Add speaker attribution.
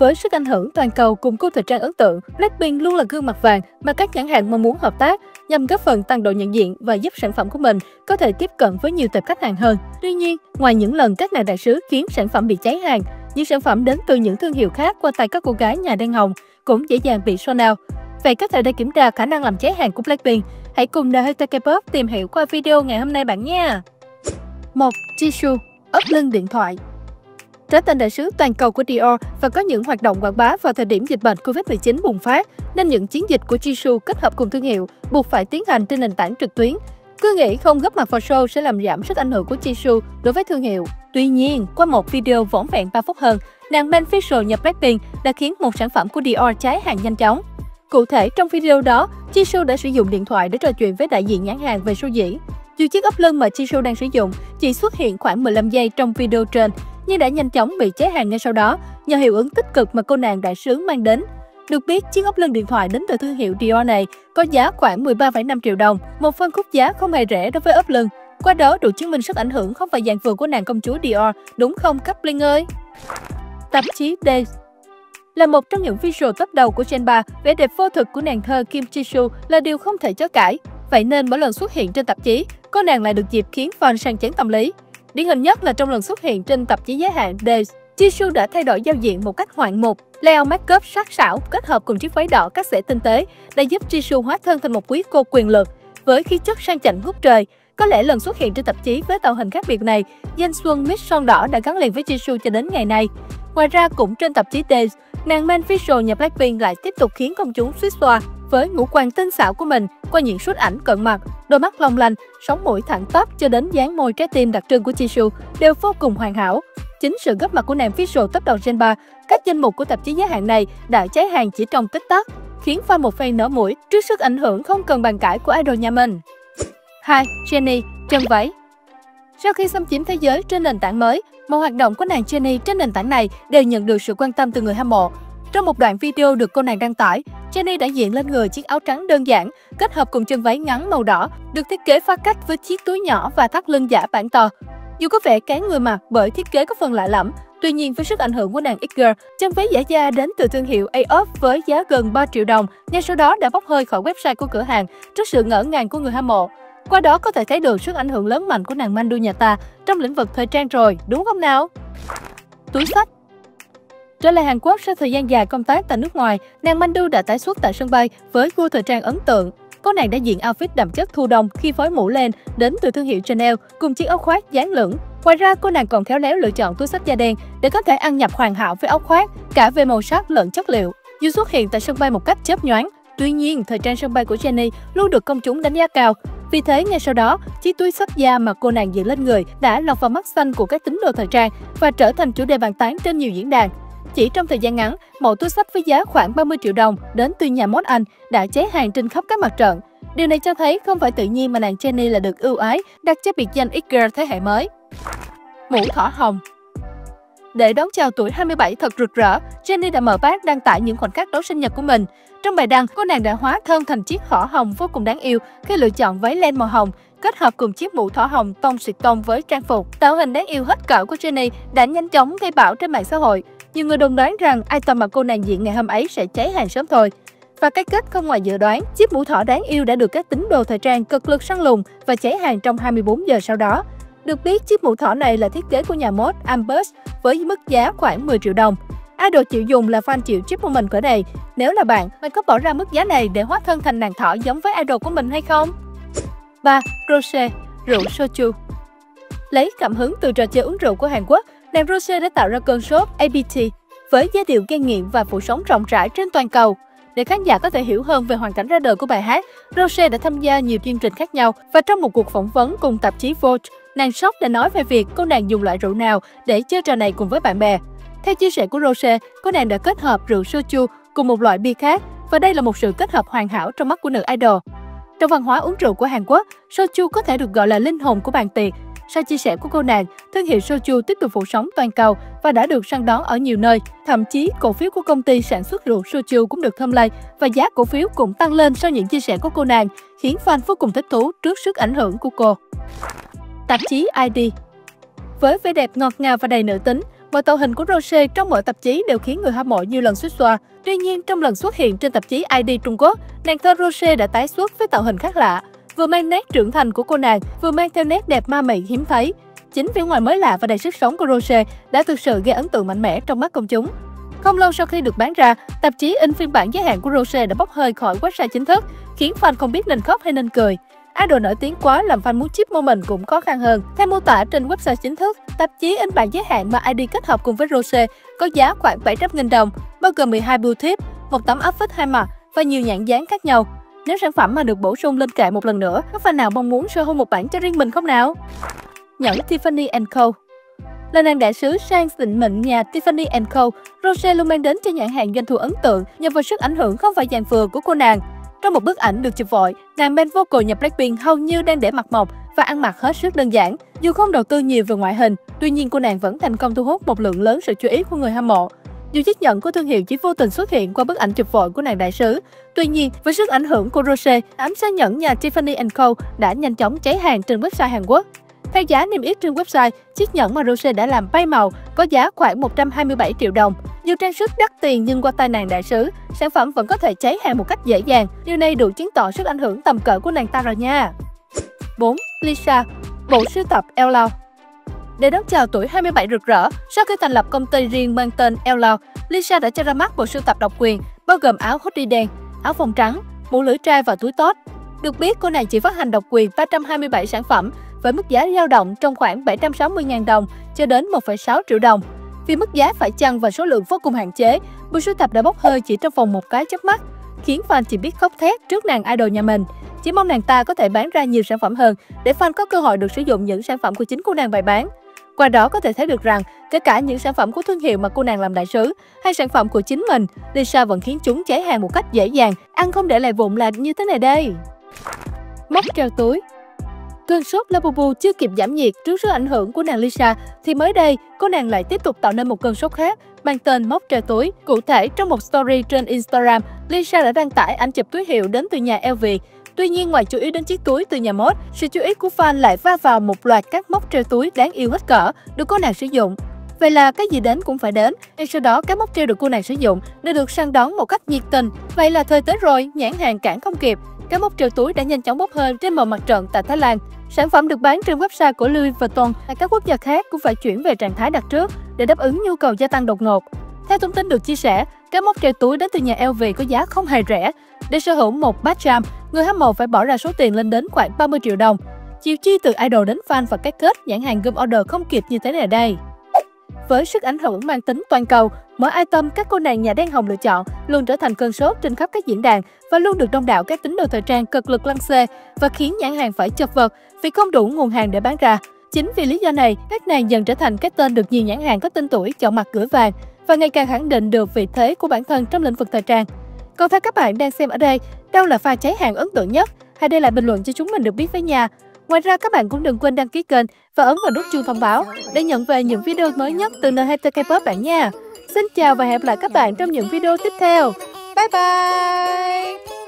Speaker 1: Với sức ảnh hưởng toàn cầu cùng cô thời trang ấn tượng, Blackpink luôn là gương mặt vàng mà các nhãn hàng mong muốn hợp tác nhằm góp phần tăng độ nhận diện và giúp sản phẩm của mình có thể tiếp cận với nhiều tệp khách hàng hơn. Tuy nhiên, ngoài những lần các nàng đại sứ khiến sản phẩm bị cháy hàng, những sản phẩm đến từ những thương hiệu khác qua tay các cô gái nhà đen hồng cũng dễ dàng bị sold out. Vậy có thể để kiểm tra khả năng làm cháy hàng của Blackpink? Hãy cùng NHT K-pop tìm hiểu qua video ngày hôm nay bạn nha! 1. Jisoo ấp lưng điện thoại trở thành đại sứ toàn cầu của Dior và có những hoạt động quảng bá vào thời điểm dịch bệnh Covid-19 bùng phát, nên những chiến dịch của Jisoo kết hợp cùng thương hiệu buộc phải tiến hành trên nền tảng trực tuyến. Cứ nghĩ không góp mặt vào show sẽ làm giảm sức ảnh hưởng của Jisoo đối với thương hiệu. Tuy nhiên, qua một video vỏn vẹn 3 phút hơn, nàng Ben Fisher nhập Blackpink đã khiến một sản phẩm của Dior cháy hàng nhanh chóng. Cụ thể, trong video đó, Jisoo đã sử dụng điện thoại để trò chuyện với đại diện nhãn hàng về show diễn. Dù chiếc ốp lưng mà Jisoo đang sử dụng chỉ xuất hiện khoảng 15 giây trong video trên, nhưng đã nhanh chóng bị cháy hàng ngay sau đó nhờ hiệu ứng tích cực mà cô nàng đại sướng mang đến. Được biết, chiếc ốp lưng điện thoại đến từ thương hiệu Dior này có giá khoảng 13,5 triệu đồng, một phân khúc giá không hề rẻ đối với ốp lưng. Qua đó đủ chứng minh sức ảnh hưởng không phải dạng vừa của nàng công chúa Dior, đúng không Coupling ơi? Tạp chí Days là một trong những visual top đầu của Gen 3, vẻ đẹp vô thực của nàng thơ Kim Jisoo là điều không thể chối cãi. Vậy nên mỗi lần xuất hiện trên tạp chí, cô nàng lại được dịp khiến fan sang chấn tâm lý. Điển hình nhất là trong lần xuất hiện trên tạp chí giới hạn Days, Jisoo đã thay đổi giao diện một cách hoạn mục. Leo makeup sắc sảo kết hợp cùng chiếc váy đỏ cắt xẻ tinh tế đã giúp Jisoo hóa thân thành một quý cô quyền lực với khí chất sang chảnh ngút trời. Có lẽ lần xuất hiện trên tạp chí với tạo hình khác biệt này, danh xuân Miss Son Đỏ đã gắn liền với Jisoo cho đến ngày nay. Ngoài ra, cũng trên tạp chí Days, nàng Man Visual nhà Blackpink lại tiếp tục khiến công chúng suýt xoa với ngũ quan tinh xảo của mình qua những suất ảnh cận mặt, đôi mắt long lanh, sống mũi thẳng tắp cho đến dáng môi trái tim đặc trưng của Jisoo đều vô cùng hoàn hảo. Chính sự góp mặt của nàng visual top đầu Gen 3, các danh mục của tạp chí giới hạng này đã cháy hàng chỉ trong tích tắc, khiến fan một phen nở mũi trước sức ảnh hưởng không cần bàn cãi của idol nhà mình. 2. Jennie, chân váy Sau khi xâm chiếm thế giới trên nền tảng mới, mọi hoạt động của nàng Jennie trên nền tảng này đều nhận được sự quan tâm từ người hâm mộ. Trong một đoạn video được cô nàng đăng tải, Jenny đã diện lên người chiếc áo trắng đơn giản, kết hợp cùng chân váy ngắn màu đỏ, được thiết kế phá cách với chiếc túi nhỏ và thắt lưng giả bản to. Dù có vẻ kén người mặc bởi thiết kế có phần lạ lẫm, tuy nhiên với sức ảnh hưởng của nàng X-Girl, chân váy giả da đến từ thương hiệu A-Off với giá gần 3 triệu đồng, ngay sau đó đã bốc hơi khỏi website của cửa hàng trước sự ngỡ ngàng của người hâm mộ. Qua đó có thể thấy được sức ảnh hưởng lớn mạnh của nàng Mandu nhà ta trong lĩnh vực thời trang rồi, đúng không nào? Túi sách Trở lại Hàn Quốc sau thời gian dài công tác tại nước ngoài, nàng Mandu đã tái xuất tại sân bay với gu thời trang ấn tượng. Cô nàng đã diện outfit đậm chất thu đông khi phối mũ len đến từ thương hiệu Chanel cùng chiếc áo khoác dáng lửng. Ngoài ra, cô nàng còn khéo léo lựa chọn túi sách da đen để có thể ăn nhập hoàn hảo với áo khoác, cả về màu sắc lẫn chất liệu. Dù xuất hiện tại sân bay một cách chớp nhoáng, tuy nhiên thời trang sân bay của jenny luôn được công chúng đánh giá cao. Vì thế, ngay sau đó, chiếc túi sách da mà cô nàng diện lên người đã lọt vào mắt xanh của các tín đồ thời trang và trở thành chủ đề bàn tán trên nhiều diễn đàn. Chỉ trong thời gian ngắn, mẫu túi sách với giá khoảng 30 triệu đồng đến từ nhà mốt Anh đã cháy hàng trên khắp các mặt trận. Điều này cho thấy không phải tự nhiên mà nàng Jenny là được ưu ái, đặt cho biệt danh X-Girl thế hệ mới. Mũ thỏ hồng để đón chào tuổi 27 thật rực rỡ, Jenny đã mở bát đăng tải những khoảnh khắc đón sinh nhật của mình. Trong bài đăng, cô nàng đã hóa thân thành chiếc thỏ hồng vô cùng đáng yêu khi lựa chọn váy len màu hồng, kết hợp cùng chiếc mũ thỏ hồng tông xịt tông với trang phục. Tạo hình đáng yêu hết cỡ của Jenny đã nhanh chóng gây bão trên mạng xã hội. Nhiều người đồn đoán rằng item mà cô nàng diện ngày hôm ấy sẽ cháy hàng sớm thôi. Và cái kết không ngoài dự đoán, chiếc mũ thỏ đáng yêu đã được các tín đồ thời trang cực lực săn lùng và cháy hàng trong 24 giờ sau đó. Được biết, chiếc mũ thỏ này là thiết kế của nhà mốt Ambers với mức giá khoảng 10 triệu đồng. Idol chịu dùng là fan chịu chip mình cỡ này. Nếu là bạn, bạn có bỏ ra mức giá này để hóa thân thành nàng thỏ giống với idol của mình hay không? 3. Rose, rượu soju Lấy cảm hứng từ trò chơi uống rượu của Hàn Quốc, nàng Rose đã tạo ra cơn sốt ABT với giai điệu kinh nghiệm và phủ sóng rộng rãi trên toàn cầu. Để khán giả có thể hiểu hơn về hoàn cảnh ra đời của bài hát, Rose đã tham gia nhiều chương trình khác nhau và trong một cuộc phỏng vấn cùng tạp chí Vogue, nàng Sóc đã nói về việc cô nàng dùng loại rượu nào để chơi trò này cùng với bạn bè. Theo chia sẻ của Rose, cô nàng đã kết hợp rượu soju cùng một loại bia khác và đây là một sự kết hợp hoàn hảo trong mắt của nữ idol. Trong văn hóa uống rượu của Hàn Quốc, soju có thể được gọi là linh hồn của bàn tiệc sau chia sẻ của cô nàng, thương hiệu soju tiếp tục phủ sóng toàn cầu và đã được săn đón ở nhiều nơi. Thậm chí, cổ phiếu của công ty sản xuất rượu soju cũng được thơm lây và giá cổ phiếu cũng tăng lên sau những chia sẻ của cô nàng, khiến fan vô cùng thích thú trước sức ảnh hưởng của cô. Tạp chí ID Với vẻ đẹp ngọt ngào và đầy nữ tính, Mọi tạo hình của Rose trong mọi tạp chí đều khiến người hâm mộ nhiều lần suýt xoa. Tuy nhiên, trong lần xuất hiện trên tạp chí ID Trung Quốc, nàng thơ Rose đã tái xuất với tạo hình khác lạ. Vừa mang nét trưởng thành của cô nàng, vừa mang theo nét đẹp ma mị hiếm thấy. Chính vẻ ngoài mới lạ và đầy sức sống của Rose đã thực sự gây ấn tượng mạnh mẽ trong mắt công chúng. Không lâu sau khi được bán ra, tạp chí in phiên bản giới hạn của Rose đã bốc hơi khỏi website chính thức, khiến fan không biết nên khóc hay nên cười. Idol nổi tiếng quá làm fan muốn chip moment cũng khó khăn hơn. Theo mô tả trên website chính thức, tạp chí in bản giới hạn mà ID kết hợp cùng với Rose có giá khoảng 700.000 đồng, bao gồm 12 bưu thiếp, một tấm áp phích hai mặt và nhiều nhãn dán khác nhau. Nếu sản phẩm mà được bổ sung lên kệ một lần nữa, có fan nào mong muốn sở hữu một bản cho riêng mình không nào? Nhẫn Tiffany Co là nàng đại sứ sang xịn mệnh nhà Tiffany Co, Rose luôn mang đến cho nhãn hàng doanh thu ấn tượng nhờ vào sức ảnh hưởng không phải dàn vừa của cô nàng. Trong một bức ảnh được chụp vội, nàng main vocal nhập Blackpink hầu như đang để mặt mộc và ăn mặc hết sức đơn giản. Dù không đầu tư nhiều về ngoại hình, tuy nhiên cô nàng vẫn thành công thu hút một lượng lớn sự chú ý của người hâm mộ. Dù chiếc nhẫn của thương hiệu chỉ vô tình xuất hiện qua bức ảnh chụp vội của nàng đại sứ, tuy nhiên với sức ảnh hưởng của Rose, ám sát nhẫn nhà Tiffany Co đã nhanh chóng cháy hàng trên website Hàn Quốc. Theo giá niêm yết trên website, chiếc nhẫn mà Rose đã làm bay màu có giá khoảng 127 triệu đồng. Dù trang sức đắt tiền nhưng qua tay nàng đại sứ, sản phẩm vẫn có thể cháy hàng một cách dễ dàng. Điều này đủ chứng tỏ sức ảnh hưởng tầm cỡ của nàng ta rồi nha. 4. Lisa Bộ sưu tập Ella để đón chào tuổi 27 rực rỡ, sau khi thành lập công ty riêng mang tên Ella, Lisa đã cho ra mắt bộ sưu tập độc quyền, bao gồm áo hoodie đen, áo phông trắng, mũ lưỡi trai và túi tót. Được biết, cô nàng chỉ phát hành độc quyền 327 sản phẩm với mức giá dao động trong khoảng 760.000 đồng cho đến 1,6 triệu đồng. Vì mức giá phải chăng và số lượng vô cùng hạn chế, bộ sưu tập đã bốc hơi chỉ trong vòng một cái chớp mắt, khiến fan chỉ biết khóc thét trước nàng idol nhà mình. Chỉ mong nàng ta có thể bán ra nhiều sản phẩm hơn để fan có cơ hội được sử dụng những sản phẩm của chính cô nàng bày bán. Qua đó có thể thấy được rằng, kể cả những sản phẩm của thương hiệu mà cô nàng làm đại sứ hay sản phẩm của chính mình, Lisa vẫn khiến chúng cháy hàng một cách dễ dàng, ăn không để lại vụn là như thế này đây. Móc treo túi Cơn sốt Labubu chưa kịp giảm nhiệt trước sức ảnh hưởng của nàng Lisa, thì mới đây, cô nàng lại tiếp tục tạo nên một cơn sốt khác, mang tên móc treo túi. Cụ thể, trong một story trên Instagram, Lisa đã đăng tải ảnh chụp túi hiệu đến từ nhà LV. Tuy nhiên, ngoài chú ý đến chiếc túi từ nhà mốt, sự chú ý của fan lại va vào một loạt các móc treo túi đáng yêu hết cỡ được cô nàng sử dụng. Vậy là cái gì đến cũng phải đến. Ngay sau đó, các móc treo được cô nàng sử dụng đã được săn đón một cách nhiệt tình. Vậy là thời tới rồi, nhãn hàng cản không kịp. Các móc treo túi đã nhanh chóng bốc hơi trên mọi mặt trận tại Thái Lan. Sản phẩm được bán trên website của Louis Vuitton hay các quốc gia khác cũng phải chuyển về trạng thái đặt trước để đáp ứng nhu cầu gia tăng đột ngột. Theo thông tin được chia sẻ, các móc treo túi đến từ nhà LV có giá không hề rẻ. Để sở hữu một bát jam, người hâm mộ phải bỏ ra số tiền lên đến khoảng 30 triệu đồng. Chiều chi từ idol đến fan và các kết nhãn hàng gom order không kịp như thế này đây. Với sức ảnh hưởng mang tính toàn cầu, mỗi item các cô nàng nhà đen hồng lựa chọn luôn trở thành cơn sốt trên khắp các diễn đàn và luôn được đông đảo các tín đồ thời trang cực lực lăng xê và khiến nhãn hàng phải chật vật vì không đủ nguồn hàng để bán ra. Chính vì lý do này, các nàng dần trở thành cái tên được nhiều nhãn hàng có tên tuổi chọn mặt gửi vàng và ngày càng khẳng định được vị thế của bản thân trong lĩnh vực thời trang. Còn theo các bạn đang xem ở đây, đâu là pha cháy hàng ấn tượng nhất? Hãy để lại bình luận cho chúng mình được biết với nha. Ngoài ra các bạn cũng đừng quên đăng ký kênh và ấn vào nút chuông thông báo để nhận về những video mới nhất từ NHT K-pop bạn nha. Xin chào và hẹn gặp lại các bạn trong những video tiếp theo. Bye bye!